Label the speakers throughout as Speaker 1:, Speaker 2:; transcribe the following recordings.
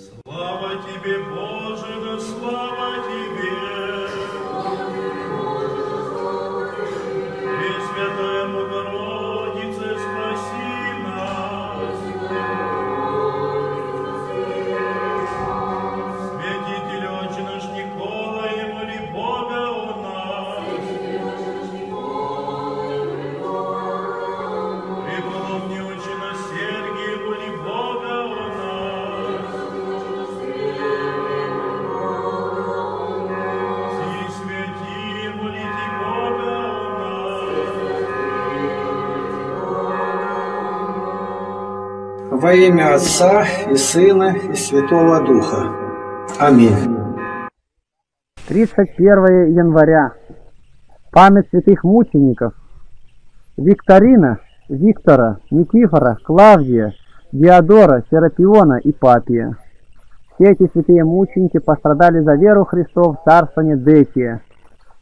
Speaker 1: Слава тебе, Боже,
Speaker 2: Во имя Отца и Сына и Святого Духа. Аминь.
Speaker 3: 31 января. Память святых мучеников. Викторина, Виктора, Никифора, Клавдия, Диодора, Серапиона и Папия. Все эти святые мученики пострадали за веру Христов в царствование Декия.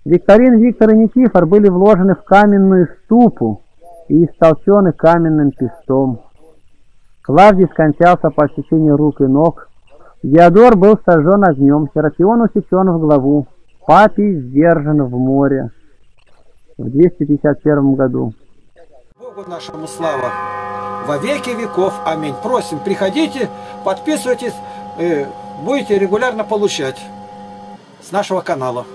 Speaker 3: Викторин, Виктор и Никифор были вложены в каменную ступу и истолчены каменным пестом. Клавдий скончался по отсечению рук и ног, Диодор был сожжен огнем, Серафион усечен в главу, Папий сдержан в море в 251 году.
Speaker 2: Богу нашему слава во веки веков. Аминь. Просим, приходите, подписывайтесь, э, будете регулярно получать с нашего канала.